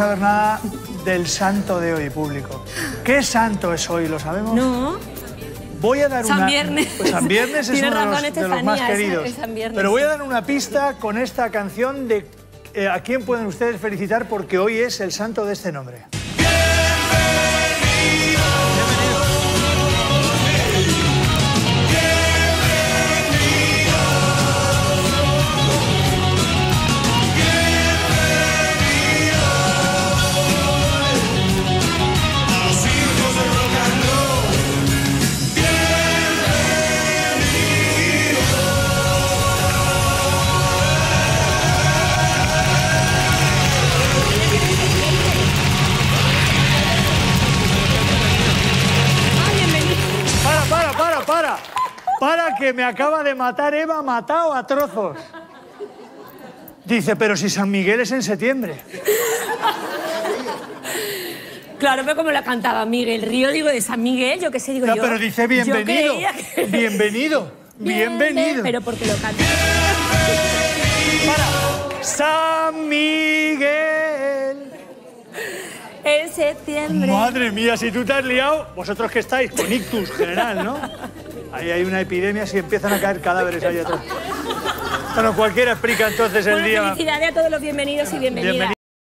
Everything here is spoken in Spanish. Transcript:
saber nada del santo de hoy, público. ¿Qué santo es hoy? ¿Lo sabemos? No. Voy a dar San una... Viernes. Pues San Viernes es Tiene uno de los, de los más queridos. es San Pero voy a dar una pista con esta canción de eh, a quién pueden ustedes felicitar porque hoy es el santo de este nombre. Para que me acaba de matar Eva, matado a trozos. Dice, pero si San Miguel es en septiembre. Claro, pero como la cantaba Miguel Río, digo de San Miguel, yo qué sé, digo No, yo. pero dice bienvenido. que- Bienvenido. Bienvenido. Pero porque lo canta. Para. San Miguel. En septiembre. Madre mía, si tú te has liado, vosotros que estáis con ictus general, ¿no? Ahí hay una epidemia si empiezan a caer cadáveres ahí atrás. Bueno, cualquiera explica entonces el Bueno, día. felicidades a todos los bienvenidos y bienvenidas. Bienvenido.